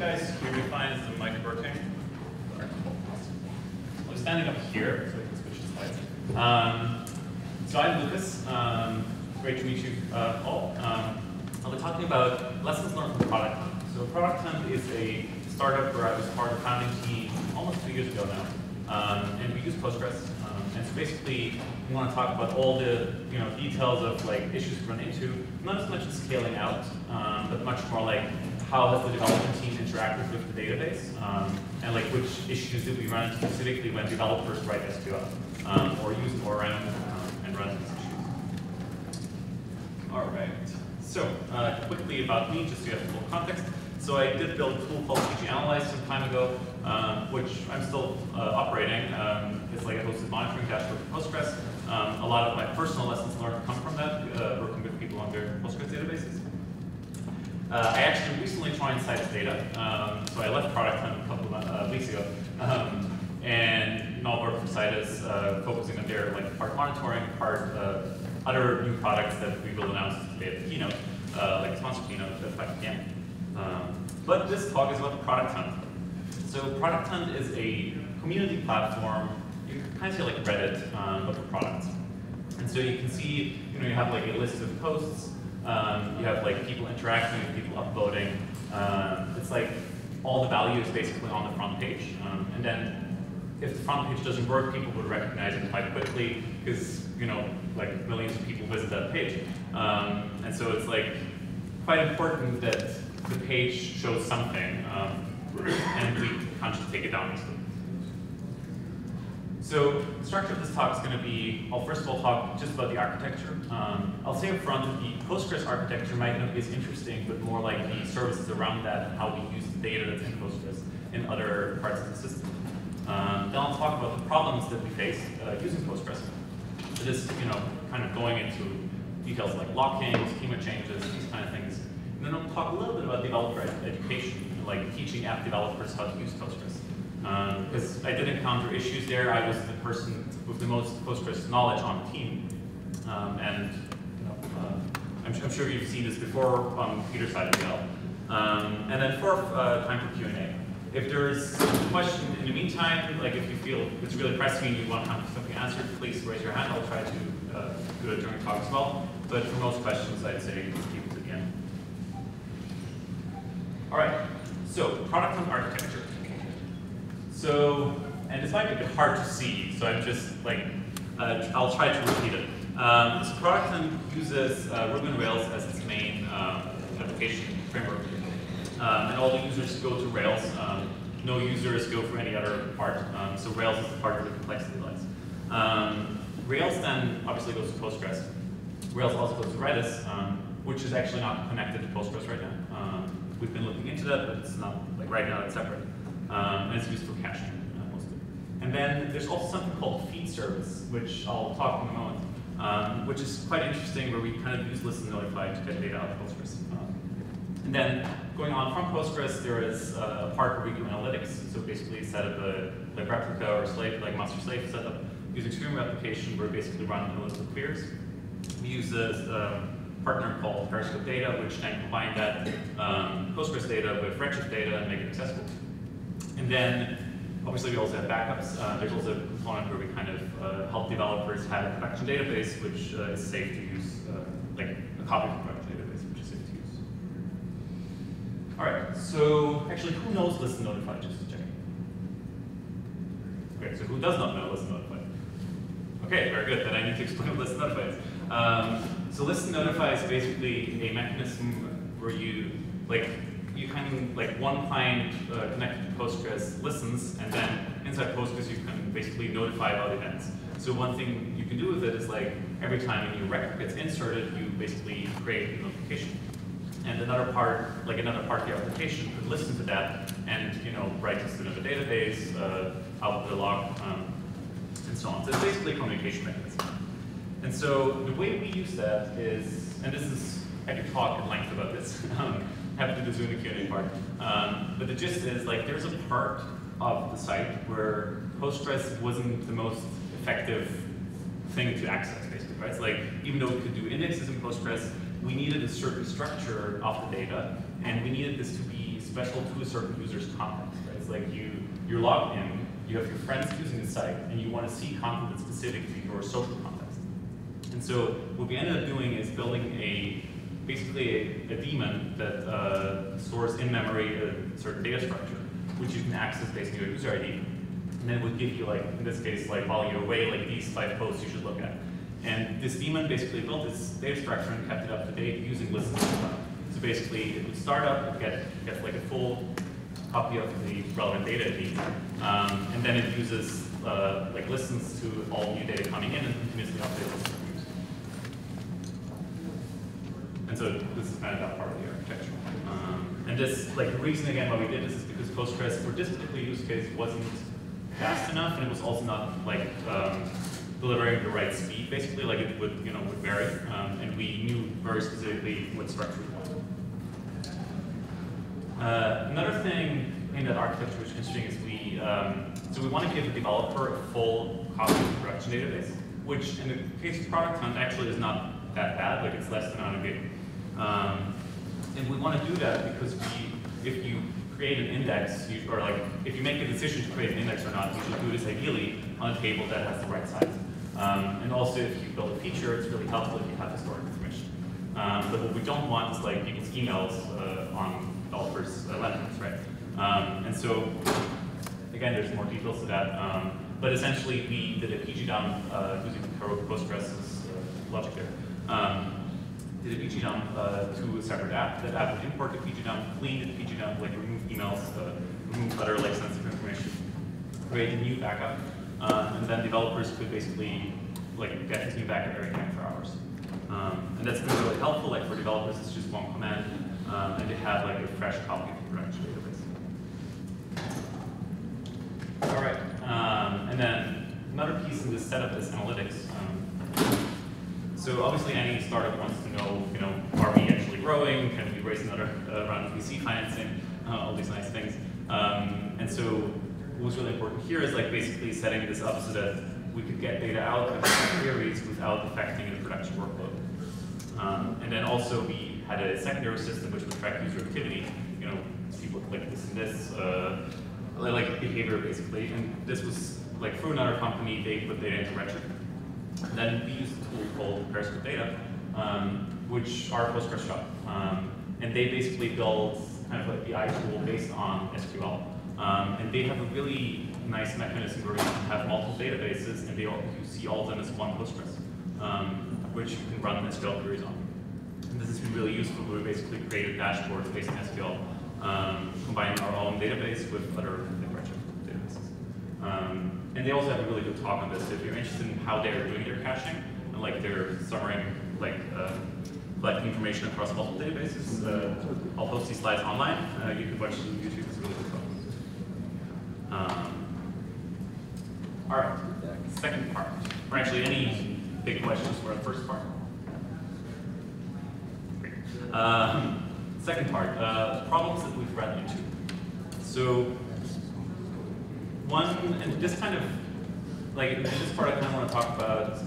guys hear me fine? Is the mic working? I'm standing up here, so I can switch the slides. Um, so I'm Lukas. Um, great to meet you uh, all. Um, I'll be talking about lessons learned from Product Hunt. So Product Hunt is a startup where I was part of the founding team almost two years ago now. Um, and we use Postgres. Um, and so basically, we want to talk about all the you know details of like issues we run into, not as much as scaling out, um, but much more like how has the development team interacted with the database, um, and like which issues did we run into specifically when developers write SQL um, or use ORM um, and run these issues. All right. So uh, quickly about me, just to have full context. So I did build a tool called PG Analyze some time ago, um, which I'm still uh, operating. Um, it's like a hosted monitoring dashboard for Postgres. Um, a lot of my personal lessons learned come from that, uh, working with people on their Postgres databases. Uh, I actually recently joined Citus Data, um, so I left Product Hunt a couple of uh, weeks ago, um, and now work for Citus, uh, focusing on their like part monitoring, part other new products that we will announce today at the keynote, uh, like sponsor keynote at 5 p.m. Um, but this talk is about Product Hunt. So Product Hunt is a community platform. You can kind of say like Reddit, um, but for products. And so you can see, you know, you have like a list of posts. Um, you have like people interacting, people upvoting. Um, it's like all the value is basically on the front page. Um, and then if the front page doesn't work, people would recognize it quite quickly because you know like millions of people visit that page. Um, and so it's like quite important that the page shows something, um, and we can't just take it down easily. So the structure of this talk is going to be, I'll first of all talk just about the architecture. Um, I'll say up front that the Postgres architecture might not be as interesting, but more like the services around that and how we use the data that's in Postgres in other parts of the system. Um, then I'll talk about the problems that we face uh, using Postgres. So this, you know, kind of going into details like locking, schema changes, these kind of things. And then I'll talk a little bit about developer ed education, like teaching app developers how to use Postgres. Because um, I did encounter issues there. I was the person with the most Postgres knowledge on the team. Um, and uh, I'm, I'm, sure you've seen this before on Peter's side as well. Um, and then fourth, uh, time for Q&A. If there's a question in the meantime, like if you feel it's really pressing and you want to have something answered, please raise your hand. I'll try to uh, do it during the talk as well. But for most questions, I'd say keep it end. All right, so Product Hunt architecture. So, and this might be hard to see, so I'm just like, uh, I'll try to repeat it. Um, so product uses uh, Ruby on Rails as its main um, application framework. Um, and all the users go to Rails. Um, no users go for any other part. Um, so Rails is the part where the complexity lies. Um, Rails then obviously goes to Postgres. Rails also goes to Redis, um, which is actually not connected to Postgres right now. We've been looking into that, but it's not, like right now it's separate. And it's used for caching uh, mostly. And then there's also something called feed service, which I'll talk in a moment, um, which is quite interesting where we kind of use listen notify to get data out of Postgres. Um, and then going on from Postgres, there is a part where we do analytics. So basically set up a like replica or slave, like master slave setup using stream replication where we basically run analytical queries. We use a, a partner called Periscope Data, which then combine that um, Postgres data with Redshift data and make it accessible. And then obviously we also have backups. Uh, there's also a component where we kind of uh, help developers have a production database which uh, is safe to use, uh, like a copy of the production database, which is safe to use. All right, so actually who knows listen notify, just to check. Okay, so who does not know listen notify? Okay, very good, then I need to explain what listen notify is. Um, so listen notify is basically a mechanism where you, like, you can, like one client uh, connected to Postgres listens, and then inside Postgres you can basically notify about events. So one thing you can do with it is like, every time a new record gets inserted, you basically create a notification. And another part, like another part of the application could listen to that and, you know, write to another database, uh, out the log, um, and so on. So it's basically a communication mechanism. And so the way we use that is, and this is, I could talk at length about this, um, happy to do the Q&A part. Um, but the gist is, like, there's a part of the site where Postgres wasn't the most effective thing to access, basically, right? It's like, even though we could do indexes in Postgres, we needed a certain structure of the data, and we needed this to be special to a certain user's context. Right? It's like you, you're logged in, you have your friends using the site, and you want to see content that's specific to your social context. And so what we ended up doing is building a basically a, a daemon that uh, stores in memory a certain data structure, which you can access based on your user ID. And then it would give you, like, in this case, like while you're away, like these five posts you should look at. And this daemon basically built this data structure and kept it up to date using well. So basically, it would start up, it get, like a full copy of the relevant data um, and then it uses, uh, like listens to all new data coming in and continuously this is kind of that part of the architecture. Um, and this, like the reason again why we did this is because Postgres for this particular use case wasn't fast enough, and it was also not like um, delivering the right speed, basically, like it would, you know, would vary. Um, and we knew very specifically what structure we wanted. Uh, another thing in that architecture which is interesting is we, um, so we want to give the developer a full copy of the production database, which in the case of product hunt actually is not that bad, like it's less than on a gig. Um, and we want to do that because we, if you create an index, you, or like if you make a decision to create an index or not, you should do this ideally on a table that has the right size. Um, and also, if you build a feature, it's really helpful if you have historic information. Um, but what we don't want is like people's emails uh, on developers' uh, laptops, right? Um, and so, again, there's more details to that. Um, but essentially, we did a pgdump uh, using Postgres' uh, logic there. Um, did a pgdump uh, to a separate app. That app would import the pgdump, clean the pgdump, like remove emails, uh, remove other like sensitive information, create a new backup, um, and then developers could basically like get this new backup every 24 hours. Um, and that's been really helpful. Like for developers, it's just one command, um, and they have like a fresh copy of the production database. All right, um, and then another piece in this setup is analytics. So obviously, any startup wants to know, you know, are we actually growing? Can we raise another uh, round of VC financing? Uh, all these nice things. Um, and so what's really important here is like basically setting this up so that we could get data out of queries without affecting the production workload. Um, and then also we had a secondary system which would track user activity. You know, people click this and this, uh, like behavior basically. And this was like through another company, they put data into Redshift. Then we use a tool called Periscope Data, um, which our Postgres shop. Um, and they basically build kind of like the BI tool based on SQL. Um, and they have a really nice mechanism where you can have multiple databases and they all, you see all of them as one Postgres, um, which you can run SQL queries on. And this has been really useful. We basically created dashboards based on SQL, um, combining our own database with other. Um, and they also have a really good talk on this. If you're interested in how they're doing their caching, and like they're summarizing like uh, collecting information across multiple databases, uh, I'll post these slides online. Uh, you can watch them on YouTube. It's really good talk. Um, all right, second part. Or actually, any big questions for the first part? Um, second part, uh, problems that we've run into. So one, and this kind of, like this part I kind of want to talk about,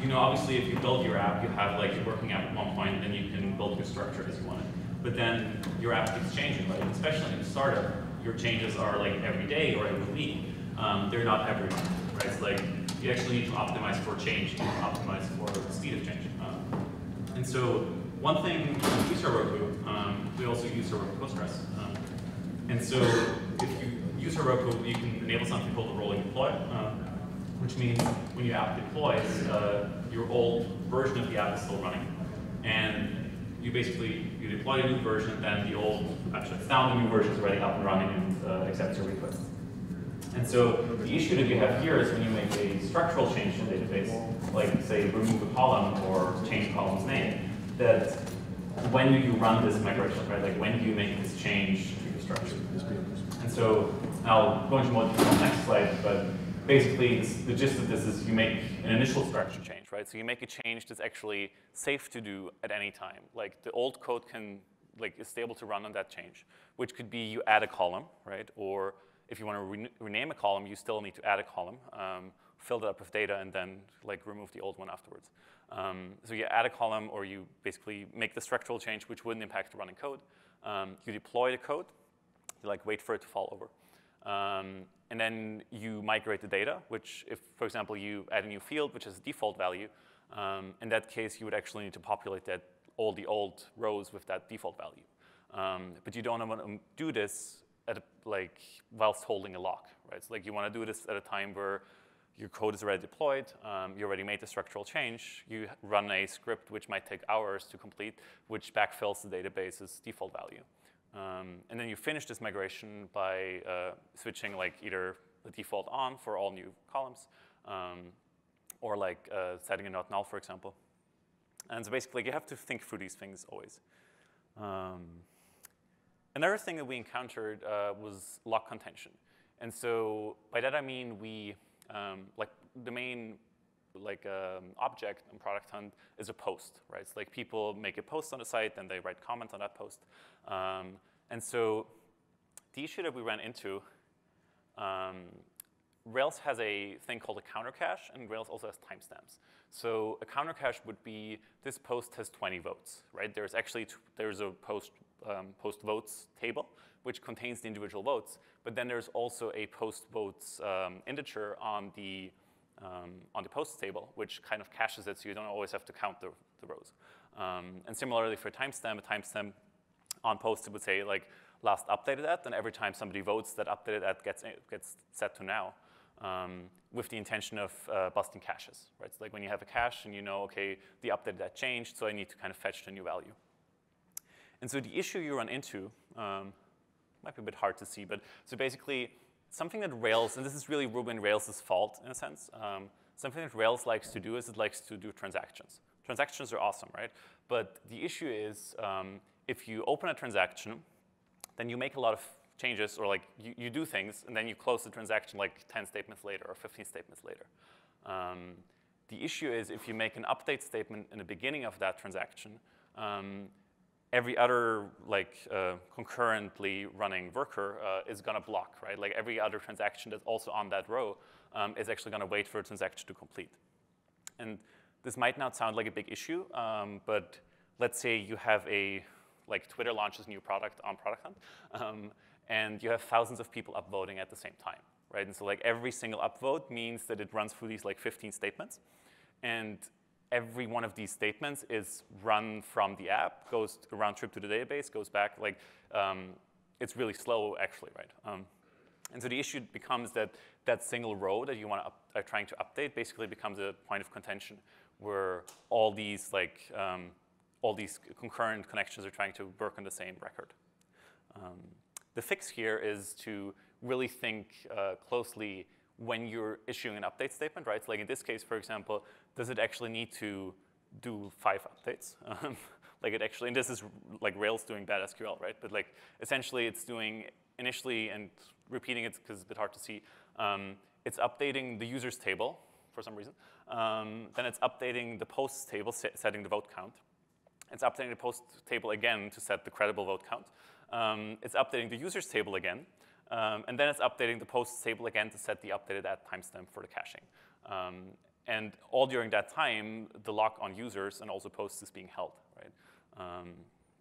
you know, obviously if you build your app, you have like your working app at one point, and then you can build your structure as you want it. But then your app keeps changing, right? Especially in a startup, your changes are like every day or every week. Um, they're not every month, right? Like you actually need to optimize for change, you need to optimize for the speed of change. Um, and so one thing, we use Heroku, um, we also use Heroku Postgres. Um, and so if you use Heroku, you can enable something called a rolling deploy, uh, which means when your app deploys, uh, your old version of the app is still running. And you basically, you deploy a new version, then the old, actually now the new version is already up and running and uh, accepts your request. And so the issue that you have here is when you make a structural change to the database, like say remove a column or change column's name, that when do you run this migration, right? Like when do you make this change to your structure? And so I'll go into more detail on the next slide, but basically the gist of this is you make an initial structure change, right? So you make a change that's actually safe to do at any time. Like the old code can, like is stable to run on that change, which could be you add a column, right? Or if you want to re rename a column, you still need to add a column, um, fill it up with data, and then like remove the old one afterwards. Um, so you add a column or you basically make the structural change which wouldn't impact the running code. Um, you deploy the code, you like wait for it to fall over. Um, and then you migrate the data, which if, for example, you add a new field, which has a default value, um, in that case, you would actually need to populate that, all the old rows with that default value. Um, but you don't want to do this at a, like whilst holding a lock, right? So like you want to do this at a time where your code is already deployed, um, you already made the structural change, you run a script which might take hours to complete, which backfills the database's default value. Um, and then you finish this migration by uh, switching like either the default on for all new columns, um, or like uh, setting a not null, for example. And so basically, you have to think through these things always. Um, another thing that we encountered uh, was lock contention. And so by that I mean we, um, like the main like um, object in Product Hunt is a post, right? It's like people make a post on the site and they write comments on that post. Um, and so the issue that we ran into, um, Rails has a thing called a counter cache, and Rails also has timestamps. So a counter cache would be this post has 20 votes, right? There's actually there's a post um, post votes table which contains the individual votes, but then there's also a post votes um, integer on the um, on the posts table, which kind of caches it so you don't always have to count the, the rows. Um, and similarly for timestamp, a timestamp on post would say like last updated at, and every time somebody votes that updated at gets, gets set to now. Um, with the intention of uh, busting caches, right? So like when you have a cache and you know, okay, the update that changed, so I need to kind of fetch the new value. And so the issue you run into, um, might be a bit hard to see, but so basically something that Rails, and this is really Ruby and Rails' fault in a sense, um, something that Rails likes to do is it likes to do transactions. Transactions are awesome, right? But the issue is um, if you open a transaction, then you make a lot of changes or like you, you do things and then you close the transaction like 10 statements later or 15 statements later. Um, the issue is if you make an update statement in the beginning of that transaction, um, every other like uh, concurrently running worker uh, is going to block, right? Like every other transaction that's also on that row um, is actually going to wait for a transaction to complete. And this might not sound like a big issue, um, but let's say you have a, like Twitter launches new product on Product Hunt, um, and you have thousands of people upvoting at the same time, right? And so like every single upvote means that it runs through these like 15 statements. And every one of these statements is run from the app, goes round trip to the database, goes back. Like um, it's really slow, actually, right? Um, and so the issue becomes that that single row that you want to are trying to update basically becomes a point of contention where all these like um, all these concurrent connections are trying to work on the same record. Um, the fix here is to really think uh, closely when you're issuing an update statement, right? So like in this case, for example, does it actually need to do five updates? Um, like it actually, and this is like Rails doing bad SQL, right? But like essentially it's doing initially and repeating it because it's a bit hard to see. Um, it's updating the users table for some reason. Um, then it's updating the posts table, setting the vote count. It's updating the post table again to set the credible vote count. Um, it's updating the users table again. Um, and then it's updating the posts table again to set the updated at timestamp for the caching. Um, and all during that time, the lock on users and also posts is being held, right? Um,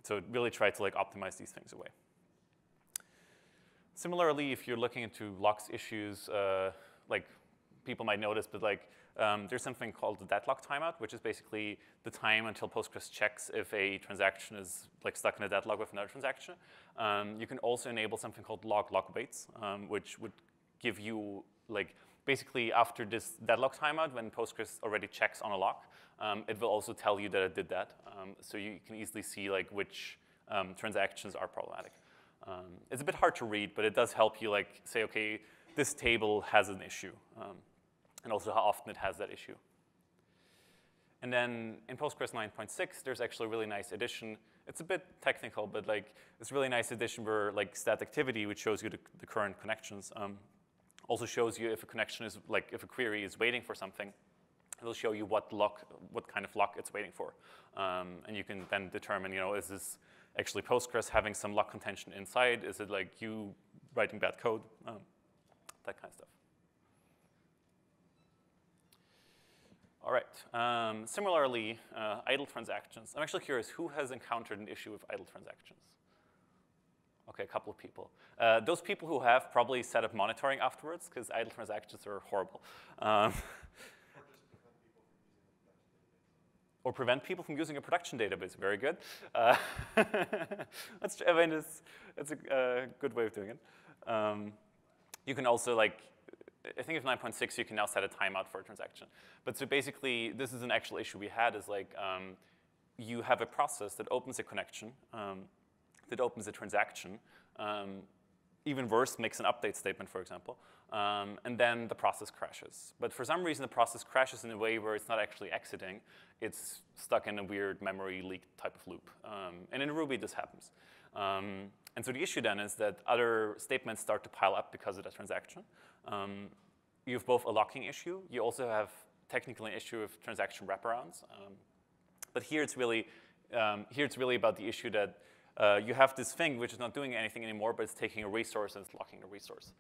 so it really try to like optimize these things away. Similarly, if you're looking into locks issues, uh, like people might notice, but like um, there's something called the deadlock timeout, which is basically the time until Postgres checks if a transaction is like stuck in a deadlock with another transaction. Um, you can also enable something called log lock waits, um, which would give you like basically after this deadlock timeout, when Postgres already checks on a lock, um, it will also tell you that it did that. Um, so you can easily see like which um, transactions are problematic. it's a bit hard to read, but it does help you like say, okay, this table has an issue. And also how often it has that issue. And then in Postgres 9.6, there's actually a really nice addition. It's a bit technical, but like it's a really nice addition where like stat activity, which shows you the, the current connections, um, also shows you if a connection is like if a query is waiting for something. It'll show you what lock, what kind of lock it's waiting for, um, and you can then determine, you know, is this actually Postgres having some lock contention inside? Is it like you writing bad code? Um, that kind of stuff. All right. Um, similarly, uh, idle transactions. I'm actually curious, who has encountered an issue with idle transactions? Okay, a couple of people. Uh, those people who have probably set up monitoring afterwards, because idle transactions are horrible. Um, or prevent people from using a production database. Very good. Uh, that's, I mean, it's, it's a uh, good way of doing it. Um, you can also like I think with 9.6, you can now set a timeout for a transaction. But so basically, this is an actual issue we had is like um, you have a process that opens a connection, um, that opens a transaction, um, even worse, makes an update statement, for example, um, and then the process crashes. But for some reason, the process crashes in a way where it's not actually exiting. It's stuck in a weird memory leak type of loop. Um, and in Ruby, this happens. Um, and so the issue then is that other statements start to pile up because of that transaction. Um, you have both a locking issue. You also have technically an issue of transaction wraparounds. Um, but here it's really um, here it's really about the issue that uh, you have this thing which is not doing anything anymore, but it's taking a resource and it's locking the resource.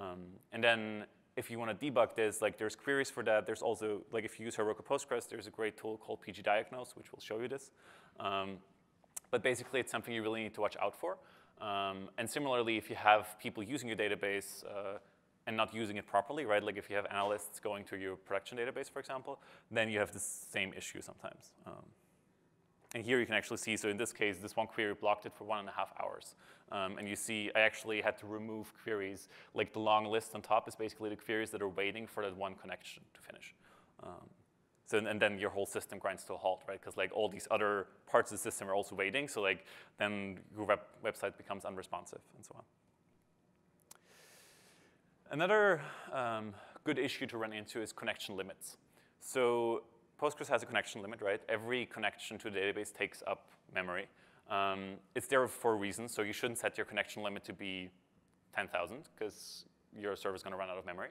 Um, and then if you want to debug this, like there's queries for that. There's also, like if you use Heroku Postgres, there's a great tool called pgdiagnose, which will show you this. Um, but basically, it's something you really need to watch out for. Um, and similarly, if you have people using your database uh, and not using it properly, right? Like if you have analysts going to your production database, for example, then you have the same issue sometimes. Um, and here you can actually see, so in this case, this one query blocked it for one and a half hours. Um, and you see I actually had to remove queries. Like the long list on top is basically the queries that are waiting for that one connection to finish. Um, so, and then your whole system grinds to a halt, right? Because like all these other parts of the system are also waiting. So like then your web website becomes unresponsive and so on. Another um, good issue to run into is connection limits. So Postgres has a connection limit, right? Every connection to the database takes up memory. Um, it's there for a reason, so you shouldn't set your connection limit to be 10,000 because your server is going to run out of memory.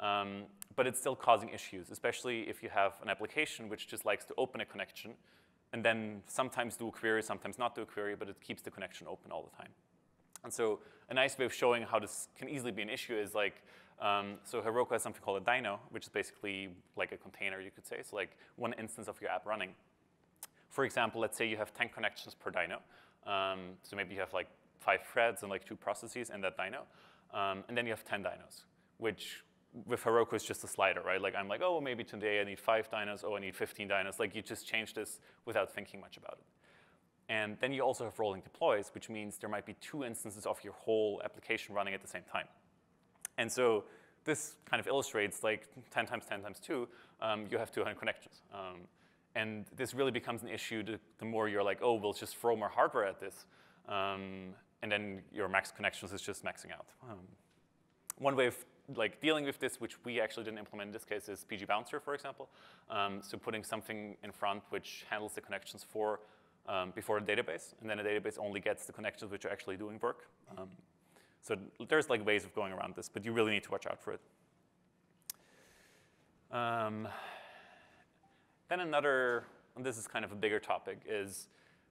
Um, but it's still causing issues, especially if you have an application which just likes to open a connection and then sometimes do a query, sometimes not do a query, but it keeps the connection open all the time. And so a nice way of showing how this can easily be an issue is like, um, so Heroku has something called a dyno, which is basically like a container, you could say. So like one instance of your app running. For example, let's say you have 10 connections per dyno. Um, so maybe you have like five threads and like two processes in that dyno. Um, and then you have 10 dynos, which with Heroku is just a slider, right? Like I'm like, oh, well, maybe today I need five dynos, oh, I need 15 dynos. Like you just change this without thinking much about it. And then you also have rolling deploys, which means there might be two instances of your whole application running at the same time. And so this kind of illustrates like 10 times 10 times 2, um, you have 200 connections. Um, and this really becomes an issue the more you're like, oh, we'll just throw more hardware at this. Um, and then your max connections is just maxing out. Um, one way of like dealing with this, which we actually didn't implement in this case, is PG Bouncer, for example. Um, so putting something in front which handles the connections for um, before the database, and then the database only gets the connections which are actually doing work. Um, so there's like ways of going around this, but you really need to watch out for it. Um, then another, and this is kind of a bigger topic, is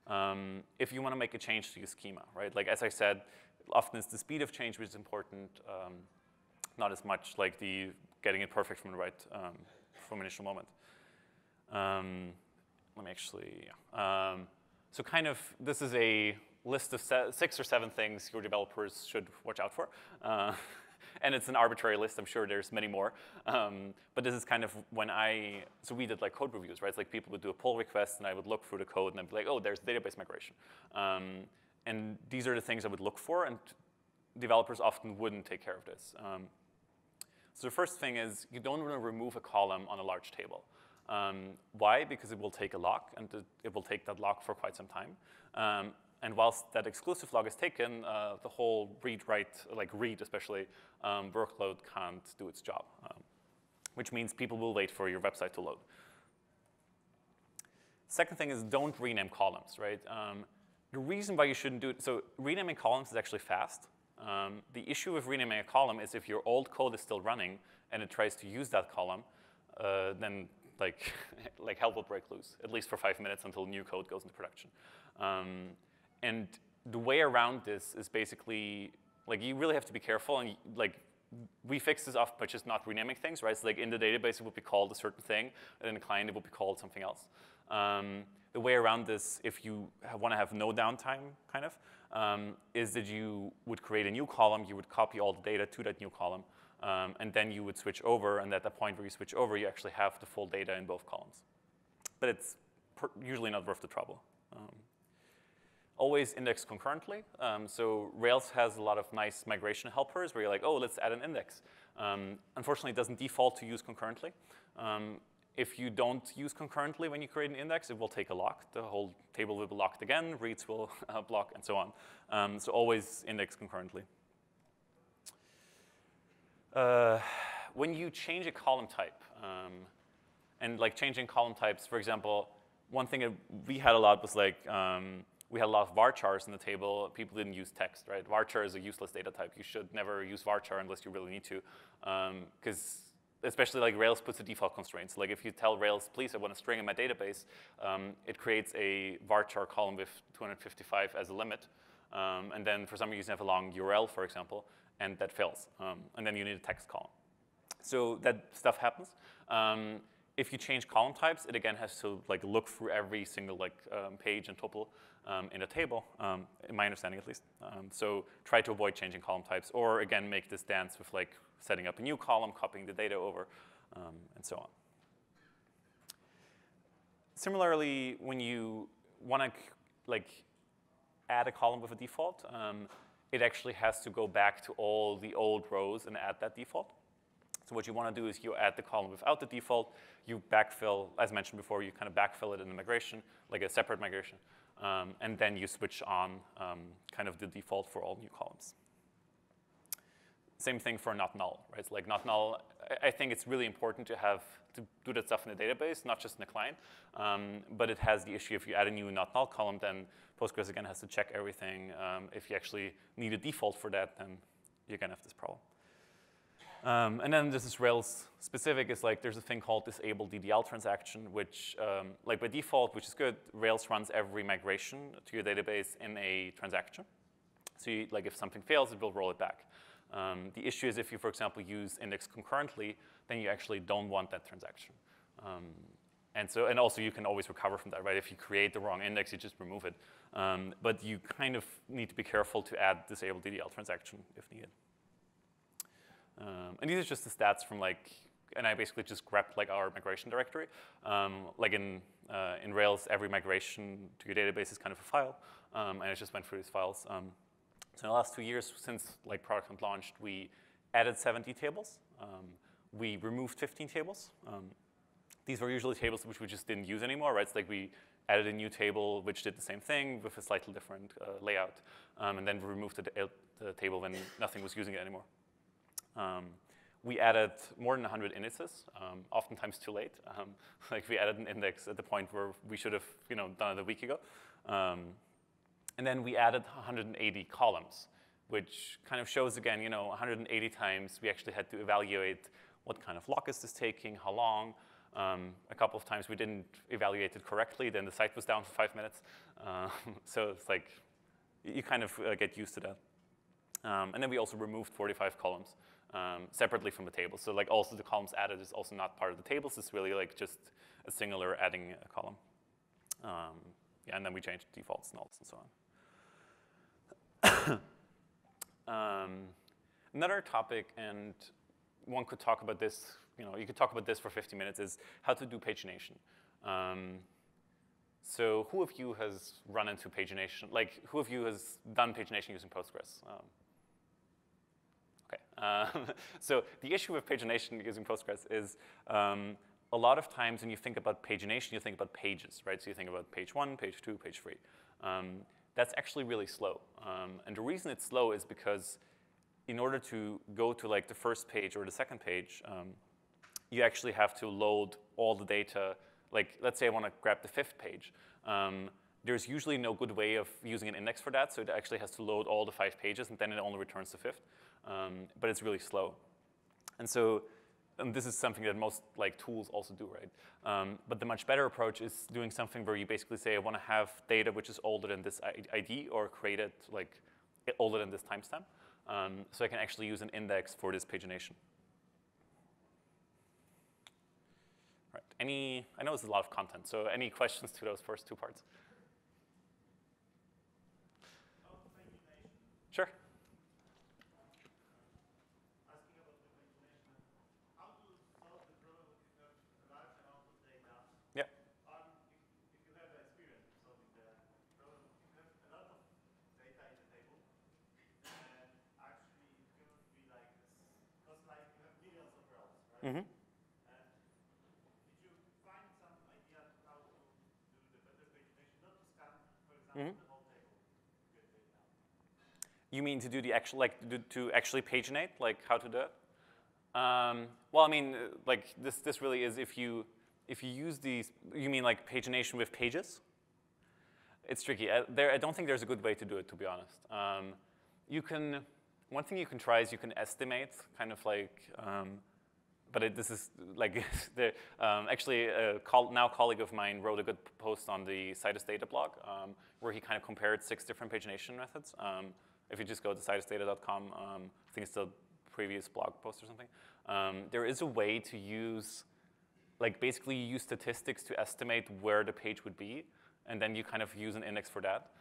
um, if you want to make a change to your schema, right? Like as I said, often it's the speed of change which is important, um, not as much like the getting it perfect from the right, um, from initial moment. Um, let me actually, yeah. Um, so kind of, this is a list of six or seven things your developers should watch out for. Uh, and it's an arbitrary list. I'm sure there's many more. Um, but this is kind of when I, so we did like code reviews, right? It's like people would do a pull request and I would look through the code and I'd be like, oh, there's database migration. Um, and these are the things I would look for and developers often wouldn't take care of this. Um, so the first thing is you don't want to remove a column on a large table. Um, why? Because it will take a lock, and it will take that lock for quite some time. Um, and whilst that exclusive lock is taken, uh, the whole read-write, like read especially, um, workload can't do its job, um, which means people will wait for your website to load. Second thing is don't rename columns, right? Um, the reason why you shouldn't do it, so renaming columns is actually fast. Um, the issue with renaming a column is if your old code is still running and it tries to use that column, uh, then like, like hell will break loose, at least for five minutes until new code goes into production. Um, and the way around this is basically, like you really have to be careful and like we fix this off by just not renaming things, right? So like in the database, it would be called a certain thing, and in the client, it would be called something else. Um, the way around this, if you want to have no downtime, kind of, um, is that you would create a new column, you would copy all the data to that new column, um, and then you would switch over, and at the point where you switch over, you actually have the full data in both columns. But it's usually not worth the trouble. Always index concurrently. Um, so Rails has a lot of nice migration helpers where you're like, oh, let's add an index. Um, unfortunately, it doesn't default to use concurrently. Um, if you don't use concurrently when you create an index, it will take a lock. The whole table will be locked again, reads will uh, block, and so on. Um, so always index concurrently. Uh, when you change a column type, um, and like changing column types, for example, one thing that we had a lot was like, um, we had a lot of varchars in the table. People didn't use text, right? Varchar is a useless data type. You should never use varchar unless you really need to, because um, especially like Rails puts the default constraints. Like if you tell Rails, please, I want a string in my database, um, it creates a varchar column with 255 as a limit. Um, and then for some reason you have a long URL, for example, and that fails. Um, and then you need a text column. So that stuff happens. Um, if you change column types, it again has to like look through every single like um, page and tuple um, in a table, um, in my understanding at least. Um, so try to avoid changing column types, or again make this dance with like setting up a new column, copying the data over, um, and so on. Similarly, when you want to like add a column with a default, um, it actually has to go back to all the old rows and add that default. So what you want to do is you add the column without the default, you backfill, as mentioned before, you kind of backfill it in the migration, like a separate migration, um, and then you switch on um, kind of the default for all new columns. Same thing for not null, right? like not null, I think it's really important to have to do that stuff in the database, not just in the client. Um, but it has the issue if you add a new not null column, then Postgres again has to check everything. Um, if you actually need a default for that, then you're gonna have this problem. Um, and then this is Rails specific. Is like there's a thing called disable DDL transaction, which um, like by default, which is good. Rails runs every migration to your database in a transaction. So you, like if something fails, it will roll it back. Um, the issue is if you, for example, use index concurrently, then you actually don't want that transaction. Um, and so, and also you can always recover from that, right? If you create the wrong index, you just remove it. Um, but you kind of need to be careful to add disable DDL transaction if needed. Um, and these are just the stats from like, and I basically just grabbed like our migration directory. Um, like in, uh, in Rails, every migration to your database is kind of a file. Um, and I just went through these files. Um, so in the last two years, since like product hunt launched, we added 70 tables. Um, we removed 15 tables. Um, these were usually tables which we just didn't use anymore, right? It's like we added a new table which did the same thing with a slightly different uh, layout, and then we removed the, the table when nothing was using it anymore. Um, we added more than 100 indices, um, oftentimes too late. Um, like we added an index at the point where we should have you know, done it a week ago. Um, and then we added 180 columns, which kind of shows again, you know, 180 times we actually had to evaluate what kind of lock is this taking, how long. Um, a couple of times we didn't evaluate it correctly, then the site was down for five minutes. Uh, so it's like, you kind of uh, get used to that. And then we also removed 45 columns um, separately from the table. So like also the columns added is also not part of the tables. It's really like just a singular adding a column. Um, yeah, and then we change defaults, nulls, and so on. um, another topic, and one could talk about this, you know, you could talk about this for 50 minutes, is how to do pagination. Um, so who of you has run into pagination? Like, who of you has done pagination using Postgres? Um. Um, so the issue with pagination using Postgres is um, a lot of times when you think about pagination, you think about pages, right? So you think about page one, page two, page three. Um, that's actually really slow. Um, and the reason it's slow is because in order to go to like the first page or the second page, um, you actually have to load all the data. Like, let's say I want to grab the fifth page. Um, there's usually no good way of using an index for that, so it actually has to load all the five pages, and then it only returns the fifth. Um, but it's really slow. And so and this is something that most like tools also do, right? Um, but the much better approach is doing something where you basically say, I want to have data which is older than this ID or created like older than this timestamp. Um, so I can actually use an index for this pagination. Right. Any, I know this is a lot of content, so any questions to those first two parts? Sure. Yeah. Um, if, if you have experience of solving the problem, you have a lot of data in the table, and actually it cannot be like this, because like you have millions of rows, right? Mm-hmm. And did you find some idea how to do the better pagination, not to scan, for example, Mhm. the whole table to get data? You mean to do the actual, like, to, to actually paginate, like how to do it? Um, well, I mean, uh, like this, this really is if you, if you use these, you mean like pagination with pages? It's tricky. Uh, there, I don't think there's a good way to do it, to be honest. Um, you can, one thing you can try is you can estimate, kind of like, um, but it, this is like, the, um, actually a col now colleague of mine wrote a good post on the Citus Data blog um, where he kind of compared six different pagination methods. Um, if you just go to citusdata.com, um, I think it's the previous blog post or something, um, there is a way to use, like basically you use statistics to estimate where the page would be, and then you kind of use an index for that.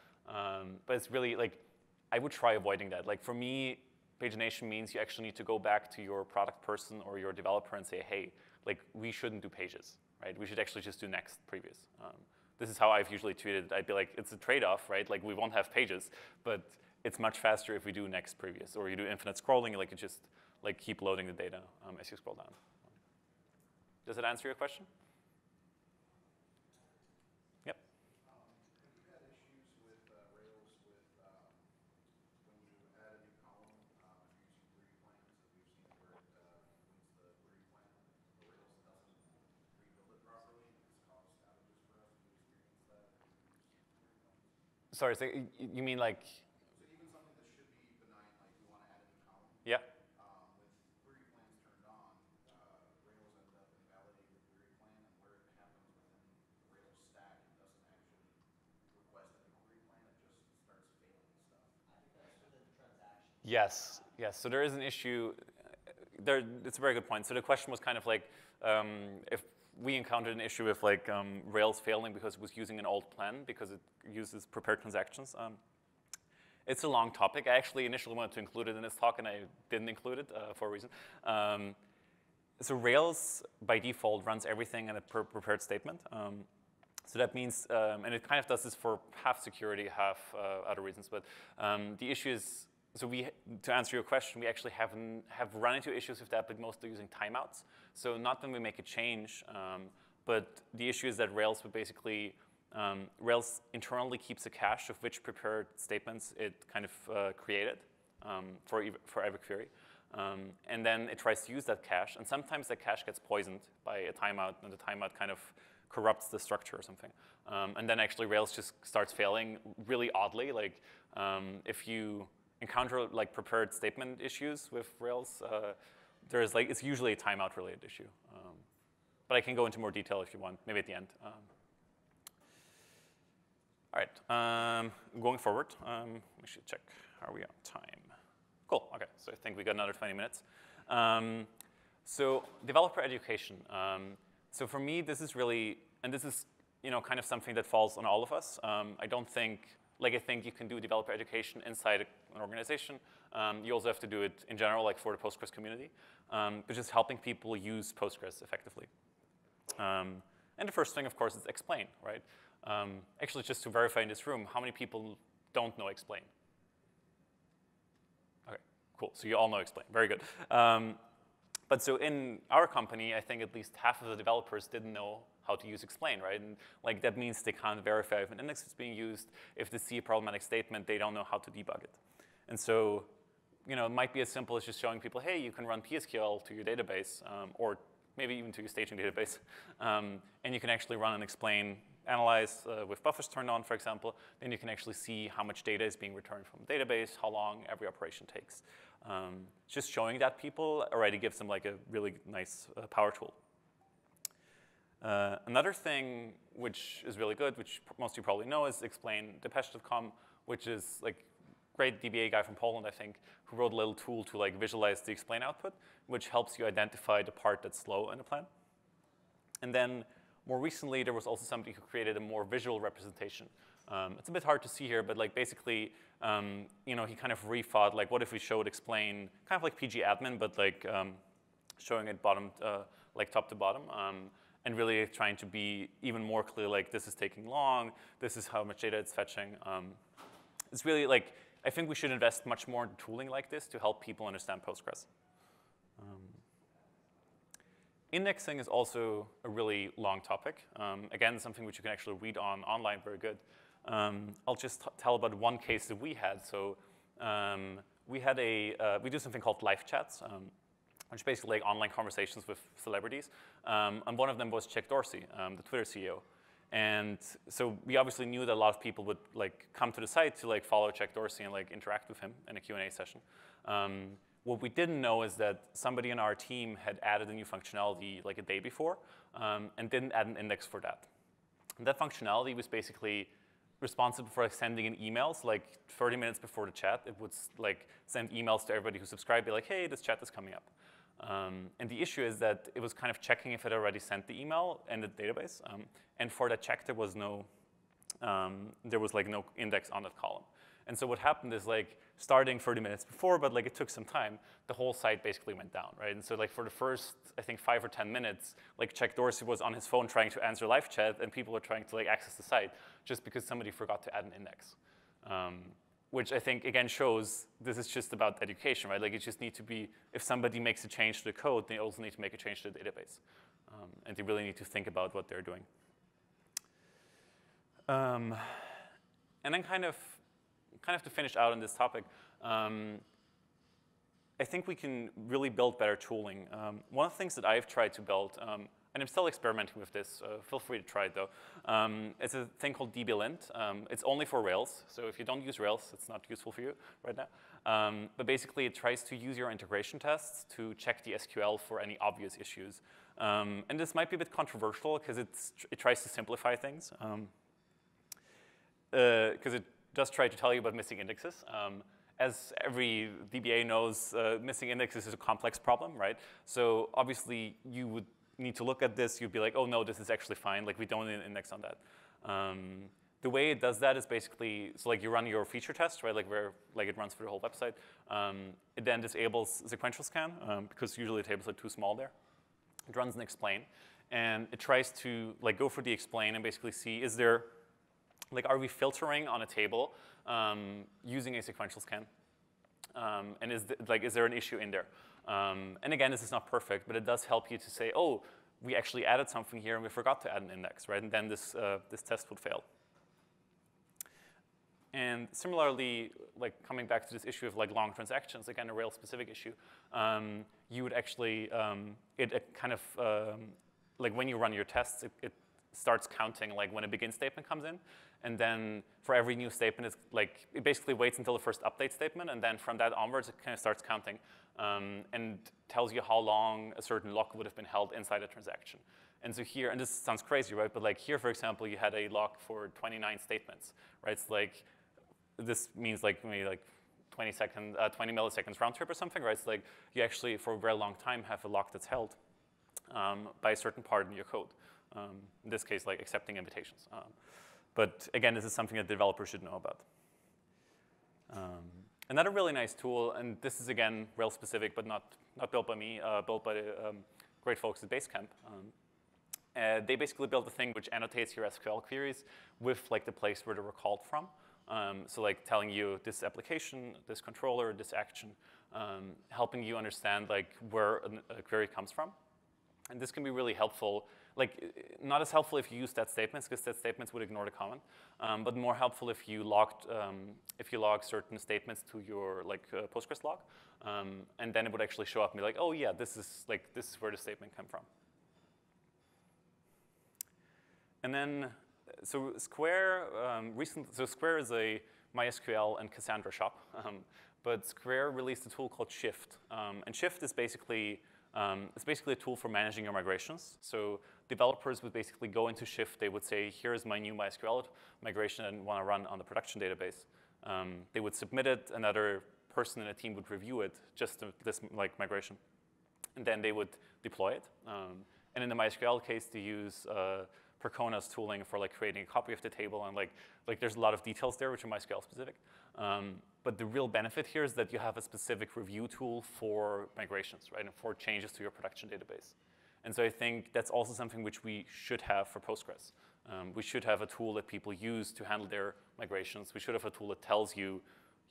But it's really like, I would try avoiding that. Like for me, pagination means you actually need to go back to your product person or your developer and say, hey, like we shouldn't do pages, right? We should actually just do next previous. Um, this is how I've usually treated it. I'd be like, it's a trade-off, right? Like we won't have pages, but it's much faster if we do next previous or you do infinite scrolling, like you just like keep loading the data um, as you scroll down. Does that answer your question? Yep. Um, Have you had issues with uh, Rails with um, when you add a new column um, if you're using query plans that we've seen where it uh, wins the query plan, the Rails doesn't rebuild it properly and it's caused outages for us. Have you experienced that? Have you used query plans? Sorry, so you mean like, So even something that should be benign, like we want to add a new column, yeah? um, with query plans turned on, uh, Rails ended up invalidating the query plan and where it happens within the Rails stack, it doesn't actually request a new query plan, it just starts failing stuff. Yes, yes. So there is an issue. uh, There, it's a very good point. So the question was kind of like um, if we encountered an issue with like um, Rails failing because it was using an old plan because it uses prepared transactions. Um, it's a long topic. I actually initially wanted to include it in this talk, and I didn't include it uh, for a reason. Um, so Rails, by default, runs everything in a pre- prepared statement. Um, so that means, um, and it kind of does this for half security, half uh, other reasons. But um, the issue is, so we, to answer your question, we actually haven't have run into issues with that, but mostly using timeouts. So not when we make a change, um, but the issue is that Rails would basically um, Rails internally keeps a cache of which prepared statements it kind of uh, created um, for, for every query. Um, and then it tries to use that cache, and sometimes that cache gets poisoned by a timeout, and the timeout kind of corrupts the structure or something. Um, and then actually Rails just starts failing really oddly. Like um, if you encounter like prepared statement issues with Rails, uh, there's like it's usually a timeout related issue. Um, but I can go into more detail if you want, maybe at the end. Um, all right, um, going forward, um, we should check, are we on time? Cool, okay, so I think we got another 20 minutes. Um, so developer education. Um, so for me, this is really, and this is you know, kind of something that falls on all of us. Um, I don't think, like I think you can do developer education inside an organization. Um, you also have to do it in general, like for the Postgres community, um, but just helping people use Postgres effectively. Um, and the first thing, of course, is explain, right? Um, actually, just to verify in this room, how many people don't know explain? Okay, cool. So you all know explain. Very good. Um, but so in our company, I think at least half of the developers didn't know how to use explain, right? And like that means they can't verify if an index is being used. If they see a problematic statement, they don't know how to debug it. And so, you know, it might be as simple as just showing people, hey, you can run PSQL to your database, um, or maybe even to your staging database, um, and you can actually run and explain, analyze uh, with buffers turned on, for example. Then you can actually see how much data is being returned from the database, how long every operation takes. Um, just showing that people already gives them like a really nice uh, power tool. Uh, another thing which is really good, which most of you probably know, is explain depesz.com, which is like great DBA guy from Poland, I think, who wrote a little tool to like visualize the explain output, which helps you identify the part that's slow in a plan. And then more recently, there was also somebody who created a more visual representation. Um, it's a bit hard to see here, but like basically, um, you know, he kind of rethought like, what if we showed explain, kind of like PG admin, but like um, showing it bottom, uh, like top to bottom, um, and really trying to be even more clear, like this is taking long, this is how much data it's fetching. Um, it's really like, I think we should invest much more in tooling like this to help people understand Postgres. Um, indexing is also a really long topic. Um, again, something which you can actually read on online very good. Um, I'll just tell about one case that we had. So um, we had a, uh, we do something called live chats, um, which basically like online conversations with celebrities. Um, and one of them was Jack Dorsey, um, the Twitter CEO. And so we obviously knew that a lot of people would like come to the site to like follow Jack Dorsey and like interact with him in a Q&A session. Um, what we didn't know is that somebody in our team had added a new functionality like a day before um, and didn't add an index for that. And that functionality was basically responsible for like, sending in emails like 30 minutes before the chat. It would like send emails to everybody who subscribed, be like, hey, this chat is coming up. Um, and the issue is that it was kind of checking if it already sent the email in the database. Um, and for that check, there was no, um, there was like no index on that column. And so what happened is like starting 30 minutes before, but like it took some time, the whole site basically went down, right? And so like for the first, I think five or 10 minutes, like Jack Dorsey was on his phone trying to answer live chat and people were trying to like access the site just because somebody forgot to add an index. Which I think again shows this is just about education, right? Like it just need to be, if somebody makes a change to the code, they also need to make a change to the database. Um, and they really need to think about what they're doing. Um, and then kind of, kind of to finish out on this topic, um, I think we can really build better tooling. Um, one of the things that I've tried to build, um, and I'm still experimenting with this, uh, feel free to try it though, um, it's a thing called dblint. Um, it's only for Rails, so if you don't use Rails, it's not useful for you right now. Um, but basically, it tries to use your integration tests to check the SQL for any obvious issues. Um, and this might be a bit controversial because it tries to simplify things. Because uh, it does try to tell you about missing indexes. Um, as every DBA knows, uh, missing indexes is a complex problem, right? So obviously you would need to look at this. You'd be like, oh no, this is actually fine. Like we don't need an index on that. Um, the way it does that is basically, so like you run your feature test, right? Like where like it runs for the whole website. Um, it then disables sequential scan um, because usually the tables are too small there. It runs an explain, and it tries to like go for the explain and basically see is there, like are we filtering on a table um, using a sequential scan? Um, and is, like, is there an issue in there? Um, and again, this is not perfect, but it does help you to say, oh, we actually added something here and we forgot to add an index, right? And then this, uh, this test would fail. And similarly, like coming back to this issue of like long transactions, again, a Rails-specific issue, um, you would actually, um, it, it, kind of, um, like when you run your tests, it, it, starts counting like when a begin statement comes in. And then for every new statement, it's like, it basically waits until the first update statement. And then from that onwards, it kind of starts counting um, and tells you how long a certain lock would have been held inside a transaction. And so here, and this sounds crazy, right? But like here, for example, you had a lock for 29 statements, right? It's like, this means like maybe like 20 second, uh, 20 milliseconds round trip or something, right? It's like you actually, for a very long time, have a lock that's held um, by a certain part in your code. Um, in this case, like accepting invitations. But again, this is something that developers should know about. Um, another really nice tool, and this is again Rails specific, but not, not built by me, uh, built by um, great folks at Basecamp. Um, uh, they basically built a thing which annotates your SQL queries with like the place where they were called from. Um, so like telling you this application, this controller, this action, um, helping you understand like where a query comes from. And this can be really helpful like not as helpful if you use stat statements because stat statements would ignore the comment, um, but more helpful if you logged um, if you log certain statements to your like uh, Postgres log, um, and then it would actually show up and be like, oh yeah, this is like this is where the statement came from. And then so Square um, recent so Square is a MySQL and Cassandra shop, um, but Square released a tool called Shift, um, and Shift is basically Um, it's basically a tool for managing your migrations. So developers would basically go into Shift. They would say, here's my new MySQL migration and want to run on the production database. Um, they would submit it. Another person in a team would review it, just this like migration. And then they would deploy it. Um, and in the MySQL case, they use uh, Percona's tooling for like creating a copy of the table. And like, like there's a lot of details there, which are MySQL specific. Um, but the real benefit here is that you have a specific review tool for migrations, right, and for changes to your production database. And so I think that's also something which we should have for Postgres. Um, we should have a tool that people use to handle their migrations. We should have a tool that tells you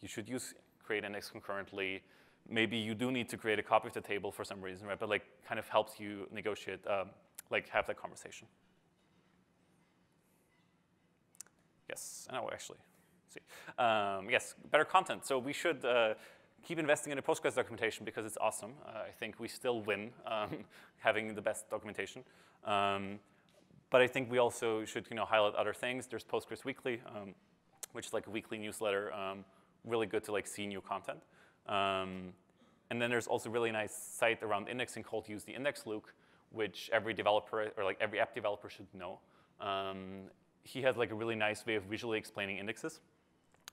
you should use create index concurrently. Maybe you do need to create a copy of the table for some reason, right? But like kind of helps you negotiate, um, like have that conversation. Yes, and I will actually see. Um, yes, better content. So we should uh, keep investing in the Postgres documentation because it's awesome. Uh, I think we still win um, having the best documentation. Um, but I think we also should you know, highlight other things. There's Postgres Weekly, um, which is like a weekly newsletter, um, really good to like see new content. Um, and then there's also a really nice site around indexing called Use the Index Luke, which every developer or like every app developer should know. Um, he has like a really nice way of visually explaining indexes,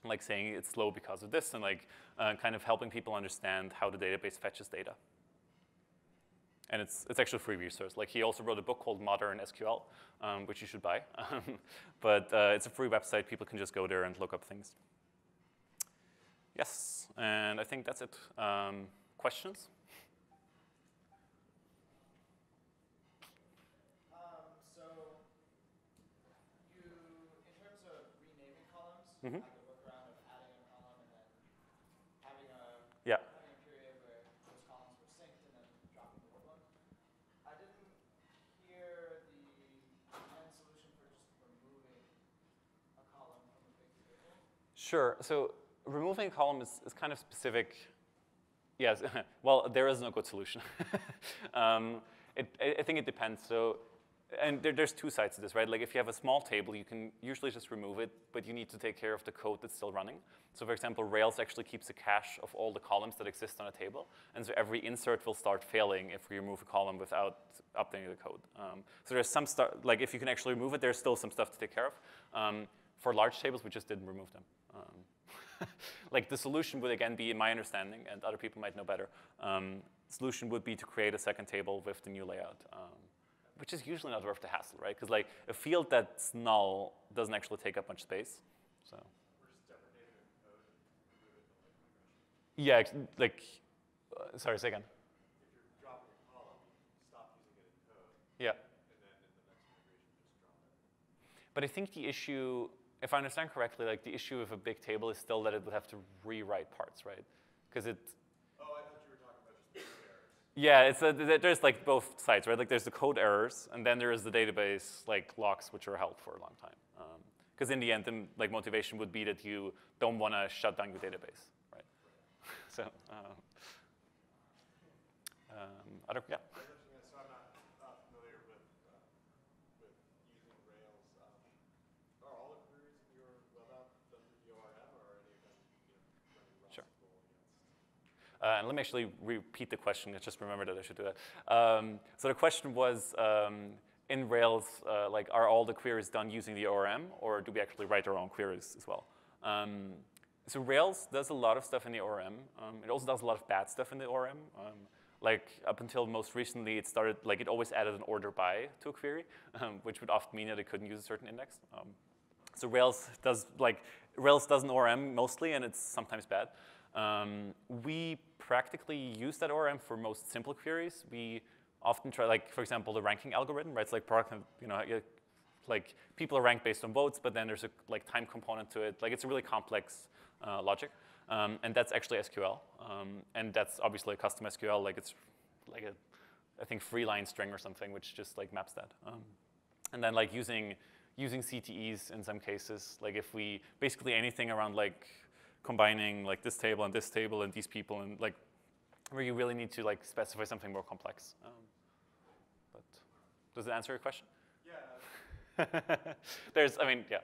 like saying it's slow because of this, and like uh, kind of helping people understand how the database fetches data. And it's, it's actually a free resource. Like he also wrote a book called Modern SQL, um, which you should buy. but uh, it's a free website. People can just go there and look up things. Yes, and I think that's it. Um, questions? Um, so you, in terms of renaming columns, Mhm. like a workaround of adding a column and then having a Yeah. having a period where those columns were synced and then dropping the old one. I didn't hear the end solution for just removing a column from a big table. Sure. So removing a column is, is kind of specific. Yes. well, there is no good solution. um, it, I think it depends. So, and there, there's two sides to this, right? Like if you have a small table, you can usually just remove it, but you need to take care of the code that's still running. So for example, Rails actually keeps a cache of all the columns that exist on a table. And so every insert will start failing if we remove a column without updating the code. Um, so there's some stuff, like if you can actually remove it, there's still some stuff to take care of. Um, for large tables, we just didn't remove them. Um, like the solution would again be, in my understanding, and other people might know better, um, solution would be to create a second table with the new layout, um, which is usually not worth the hassle, right? Because like a field that's null doesn't actually take up much space. So. Yeah, like, uh, sorry, say again. If you're dropping a column, you stop using it in code, Yeah. and then in the next migration, just drop it. But I think the issue, if I understand correctly, like the issue of a big table is still that it would have to rewrite parts, right? Because it, Oh, I thought you were talking about just yeah, it's a, there's like both sides, right? Like there's the code errors, and then there is the database like locks, which are held for a long time. Because in the end, the like motivation would be that you don't want to shut down your database, right? so, um, um, other, yeah. I was actually gonna, so I'm not, not familiar with, uh, with using Rails. Um, are all the queries in your web app done through the ORM, or are any of them, you know, running Sure. RESTful against? Uh, and let me actually repeat the question. I just remembered that I should do that. Um, so the question was, um, in Rails, uh, like, are all the queries done using the ORM, or do we actually write our own queries as well? Um, so Rails does a lot of stuff in the ORM. Um, it also does a lot of bad stuff in the ORM. Um, like up until most recently, it started like it always added an order by to a query, um, which would often mean that it couldn't use a certain index. So Rails does like Rails does an ORM mostly, and it's sometimes bad. Um, we practically use that ORM for most simple queries. We often try, like for example, the ranking algorithm, right? It's like product, you know, like people are ranked based on votes, but then there's a like time component to it. Like it's a really complex uh, logic, um, and that's actually SQL, um, and that's obviously a custom SQL. Like it's like a, I think three line string or something, which just like maps that. Um, and then like using using CTEs in some cases, like if we basically anything around like combining like this table and this table and these people and like where you really need to like specify something more complex. Um, but does it answer your question? Yeah, There's, I mean, yeah.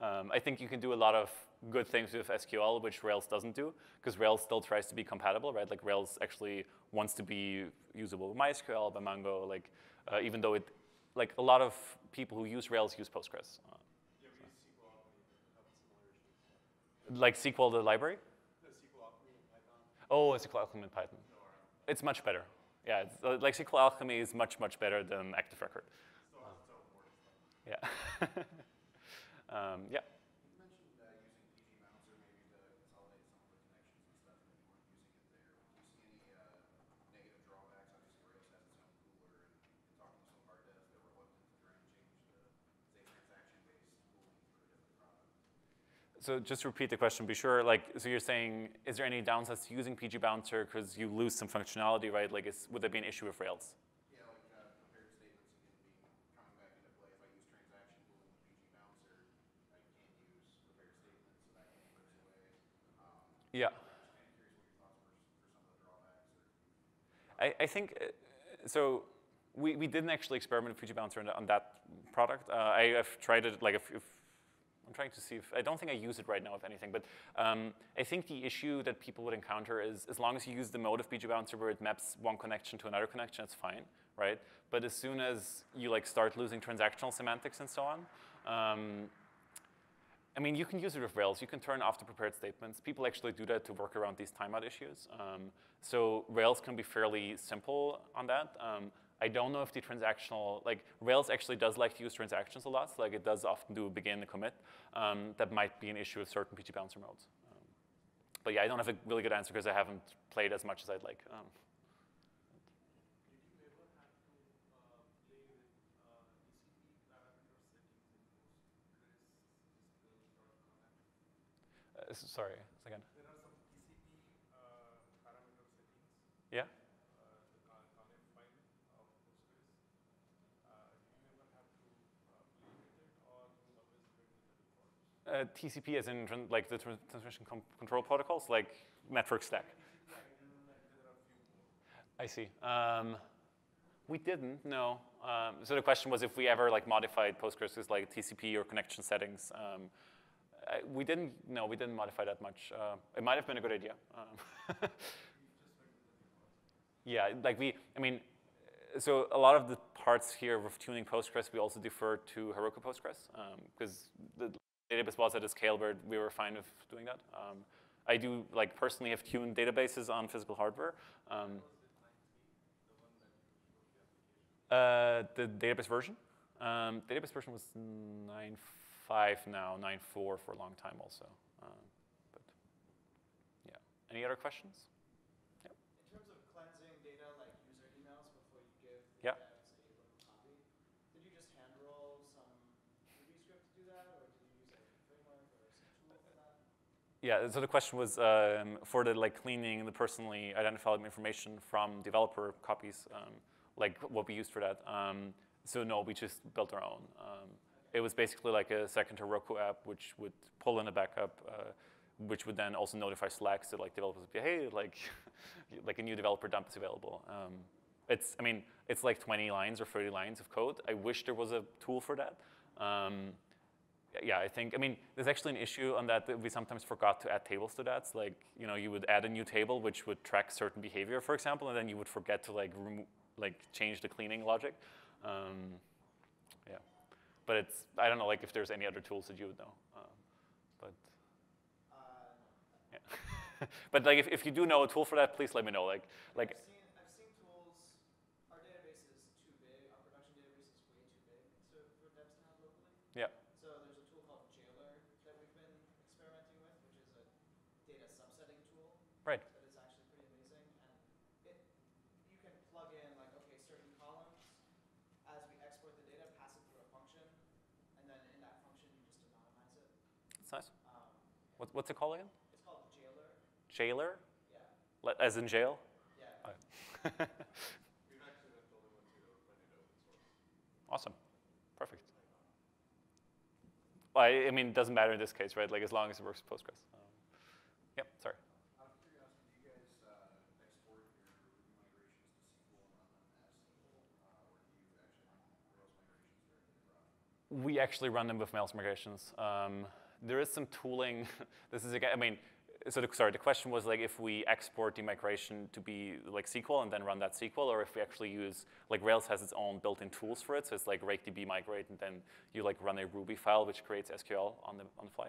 Um, I think you can do a lot of good things with SQL, which Rails doesn't do, because Rails still tries to be compatible, right? Like Rails actually wants to be usable with MySQL, by Mongo, like uh, even though it, like a lot of people who use Rails use Postgres. Uh, Yeah, we use SQL Alchemy to have similar issues. Like SQL, the library? The SQL Alchemy in Python. Oh, SQL Alchemy in Python. It's much better. Yeah, it's, uh, like SQL Alchemy is much, much better than Active Record. So, so. Yeah. um, yeah. You mentioned uh, using PG Bouncer maybe to consolidate some of the connections and stuff, and you weren't using it there. Do you see any uh, negative drawbacks? Obviously, Rails has its own pooler, and talking to some of our devs, they were reluctant to try and change the, say, transaction-based pooling for a different product. So just repeat the question, be sure, like, so you're saying, is there any downsides to using PG Bouncer because you lose some functionality, right? Like, is, would there be an issue with Rails? Yeah, like uh, prepared statements again being coming back into play. If I use transaction pooling with PG Bouncer, I can't use prepared statements, so that kind of goes away. Um, Yeah. just kind of curious what your thoughts were s- for some of the drawbacks. Or I, I think, uh, so we, we didn't actually experiment with PG Bouncer on, on that product. Uh, I, have tried it, like, if, if, I'm trying to see if, I don't think I use it right now, if anything, but um, I think the issue that people would encounter is as long as you use the mode of PG Bouncer where it maps one connection to another connection, it's fine, right? But as soon as you like start losing transactional semantics and so on, um, I mean, you can use it with Rails. You can turn off the prepared statements. People actually do that to work around these timeout issues. Um, so Rails can be fairly simple on that. Um, I don't know if the transactional, like Rails actually does like to use transactions a lot. So, like it does often do a begin and commit. Um, that might be an issue with certain PG Bouncer modes. Um, but yeah, I don't have a really good answer because I haven't played as much as I'd like. Um, Did you ever have to uh, play with TCP parameter settings in Postgres? s- sorry, second. There are some TCP uh, parameter settings, Yeah. uh, the con- conf file of Postgres. Uh, do you ever have to uh, play with it, or you always wait with the defaults? Uh, TCP as in like the transmission control protocols, like network stack. I see. Um, we didn't, no. Um, so the question was if we ever like modified Postgres like TCP or connection settings. Um, I, we didn't, no, we didn't modify that much. Uh, it might have been a good idea. Um, yeah, like we, I mean, so a lot of the parts here of tuning Postgres, we also defer to Heroku Postgres because the database was at a scale where we were fine with doing that. Um, I do like personally have tuned databases on physical hardware. Um, uh, the database version. Um, database version was 9.5 now, 9.4 for a long time also. Um, but yeah. Any other questions? In terms of cleansing data like user emails before you give the Yeah. devs a local copy, did you just hand roll some Ruby script to do that, or did you use a framework or some tool for that? Yeah, so the question was um, for the like cleaning the personally identifiable information from developer copies, um, like what we used for that. Um, so no, we just built our own. Um, it was basically like a second Heroku app which would pull in a backup, uh, which would then also notify Slack so like developers would be, hey, like, like a new developer dump is available. Um, it's, I mean, it's like 20 lines or 30 lines of code. I wish there was a tool for that. Um, yeah, I think, I mean, there's actually an issue on that that we sometimes forgot to add tables to that. It's like, you know, you would add a new table which would track certain behavior, for example, and then you would forget to like, like change the cleaning logic. Um, yeah, but it's, I don't know, like if there's any other tools that you would know. Um, but Uh, yeah, but like if, if you do know a tool for that, please let me know. Like, like, I've seen, I've seen tools, our database is too big, our production database is way too big to, for devs to have locally. yeah, So there's a tool called Jailer that we've been experimenting with, which is a data subsetting tool right. that is actually pretty amazing. And it, you can plug in like, okay, certain columns, as we export the data, pass it through a function, and then in that function, you just anonymize it. That's nice. Um, What, what's it called again? it's called Jailer, Jailer, yeah, Le- as in jail. yeah. Alright. We've actually been the only ones who run it open source. Awesome. Perfect. Well, I, I mean, it doesn't matter in this case, right? Like, as long as it works with Postgres. Um, yep, sorry. Out of curiosity, do you guys uh, export your migrations to SQL and run them as SQL, uh, or do you actually run Rails migrations directly to prod? We actually run them with Rails migrations. Um, there is some tooling. this is again, I mean, so the, sorry, the question was like if we export the migration to be like SQL and then run that SQL, or if we actually use like Rails has its own built-in tools for it. So it's like rakedb migrate, and then you like run a Ruby file which creates SQL on the on the fly.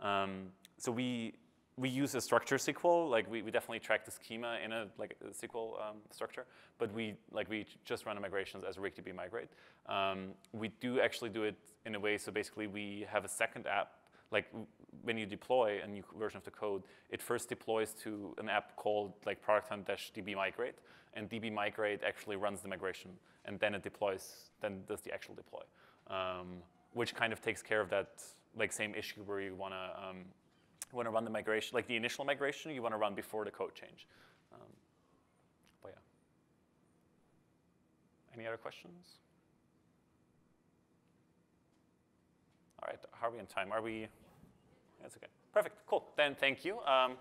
Um, so we we use a structure SQL. Like we, we definitely track the schema in a like a SQL um, structure, but we like we just run migrations as rakedb migrate. Um, we do actually do it in a way. So basically, we have a second app like when you deploy a new version of the code, it first deploys to an app called like product hunt db migrate, and db migrate actually runs the migration, and then it deploys, then does the actual deploy, um, which kind of takes care of that like same issue where you want to um, want to run the migration, like the initial migration, you want to run before the code change. Um, but yeah. Any other questions? All right, how are we in time? Are we? That's okay. Perfect. Cool. Then thank you. Um,